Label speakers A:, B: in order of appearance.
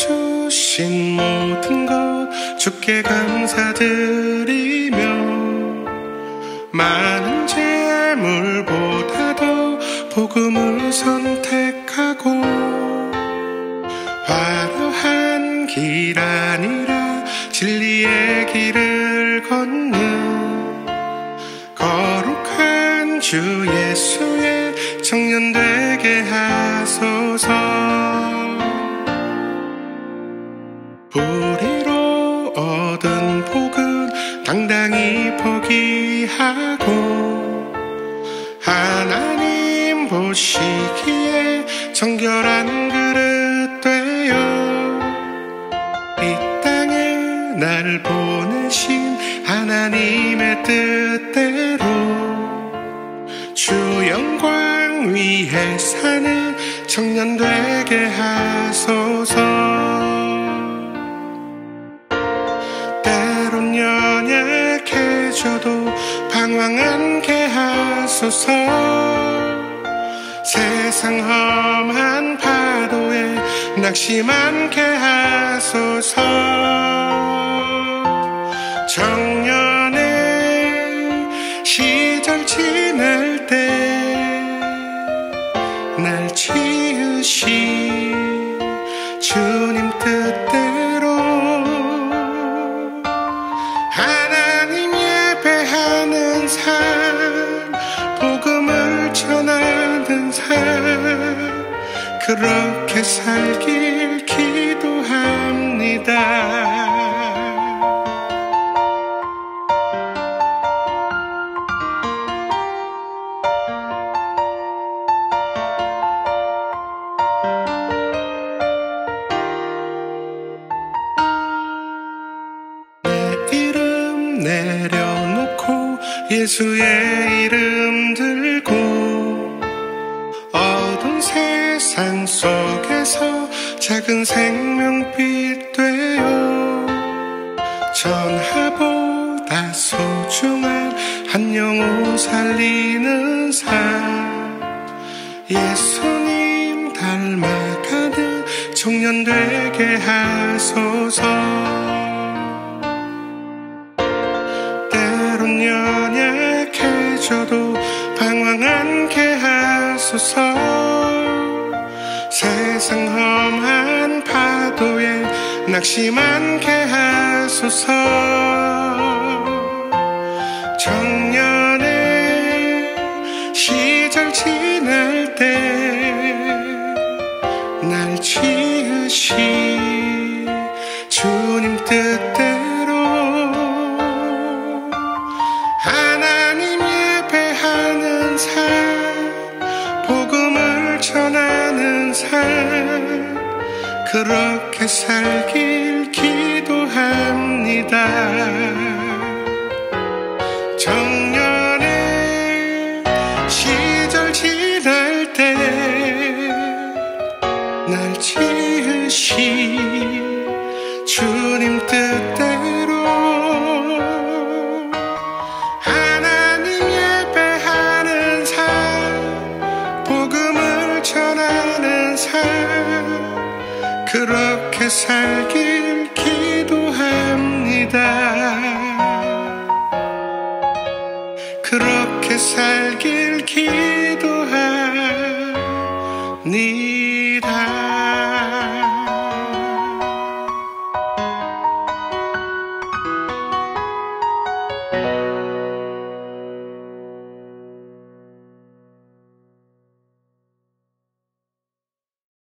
A: 주신 모든 것 주께 감사드리며 많은 재물보다 도 복음을 선택하고 화려한 길 아니라 진리의 길을 걷는 거룩한 주 예수의 청년 되 당당히 포기하고 하나님 보시기에 정결한 그릇 되어 이 땅에 날 보내신 하나님의 뜻대로 주 영광 위에 사는 청년 되게 하소서 않게 하소서. 세상 험한 파도에 낙심하게 하소서 그렇게 살길 기도합니다. 내 이름 내려놓고 예수의 이름 들 속에서 작은 생명빛 되어 전하보다 소중한 한 영혼 살리는 삶. 예수님 닮아가는 청년 되게 하소서. 때론 연약해져도 방황 않게 하소서. 세 상 험한 파도에 낙심 않게 하소서. 청년의 시절 지날 때날 지으신 그렇게 살길 기도합니다. 청년의 시절 지날 때 날 지으신 주님 뜻 살길 기도합니다. 그렇게 살길 기도합니다